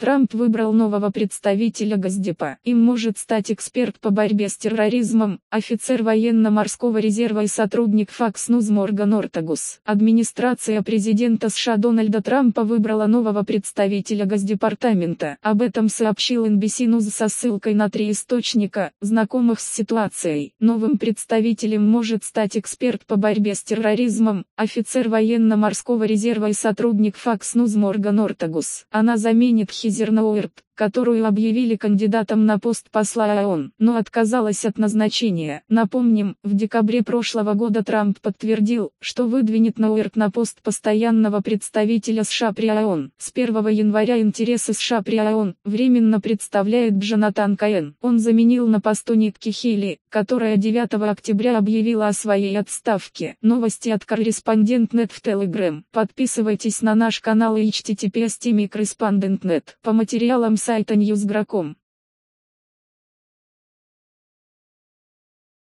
Трамп выбрал нового представителя Госдепа. Им может стать эксперт по борьбе с терроризмом, офицер военно-морского резерва и сотрудник Fox News Морган Ортагус. Администрация президента США Дональда Трампа выбрала нового представителя Госдепартамента. Об этом сообщил NBC News со ссылкой на три источника, знакомых с ситуацией. Новым представителем может стать эксперт по борьбе с терроризмом, офицер военно-морского резерва и сотрудник Fox News Морган Ортагус. Она заменит Хи Зерноуэрт, которую объявили кандидатом на пост посла ООН, но отказалась от назначения. Напомним, в декабре прошлого года Трамп подтвердил, что выдвинет Науэрт на пост постоянного представителя США при ООН. С 1 января интересы США при ООН временно представляет Джонатан Каэн. Он заменил на посту Нитки Хилли, которая 9 октября объявила о своей отставке. Новости от корреспондент.нет в Telegram. Подписывайтесь на наш канал и https По материалам сайта Newsgro.com